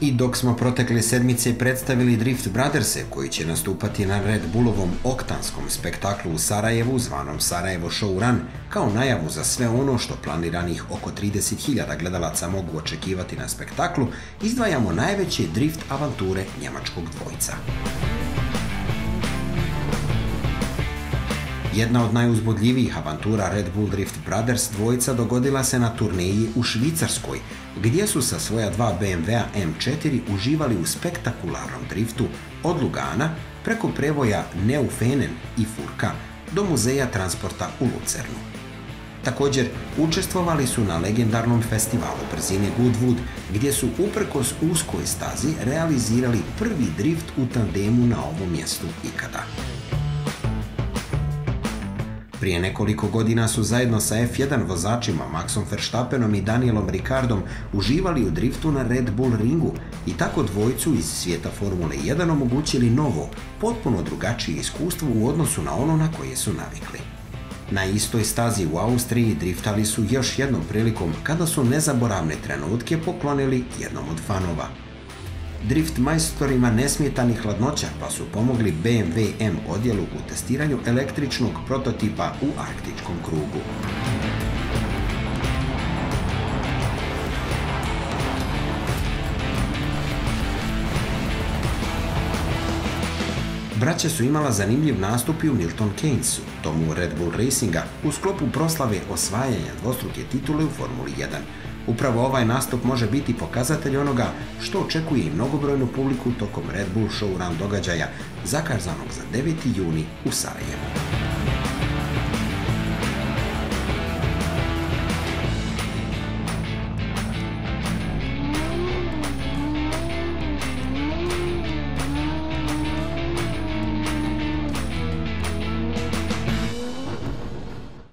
I dok smo protekle sedmice predstavili Drift Brotherse koji će nastupati na Red Bullovom oktanskom spektaklu u Sarajevu zvanom Sarajevo Show Run kao najavu za sve ono što planiranih oko 30.000 gledalaca mogu očekivati na spektaklu, izdvajamo najveće drift avanture njemačkog dvojca. Jedna od najuzbudljivijih avantura Red Bull Drift Brothers dvojica dogodila se na turneji u Švicarskoj, gdje su sa svoja dva BMW M4 uživali u spektakularnom driftu od Lugana preko prevoja Neufenen i Furka do muzeja transporta u Lucernu. Također, učestvovali su na legendarnom festivalu brzine Goodwood, gdje su uprkos uskoj stazi realizirali prvi drift u tandemu na ovom mjestu ikada. Prije nekoliko godina su zajedno sa F1 vozačima Maxom Verstappenom i Danielom Ricardom uživali u driftu na Red Bull ringu i tako dvojcu iz svijeta Formule 1 omogućili novo, potpuno drugačije iskustvo u odnosu na ono na koje su navikli. Na istoj stazi u Austriji driftali su još jednom prilikom kada su nezaboravne trenutke poklonili jednom od fanova – drift majstorima nesmjetanih hladnoća pa su pomogli BMW M odjelu u testiranju električnog prototipa u arktičkom krugu. Braća su imala zanimljiv nastup i u Milton Keynesu, tomu Red Bull Racinga, u sklopu proslave osvajanja dvostruke titule u Formuli 1. Upravo ovaj nastup može biti pokazatelj onoga što očekuje i mnogobrojnu publiku tokom Red Bull Show Run događaja zakazanog za 9. juni u Sarajevu.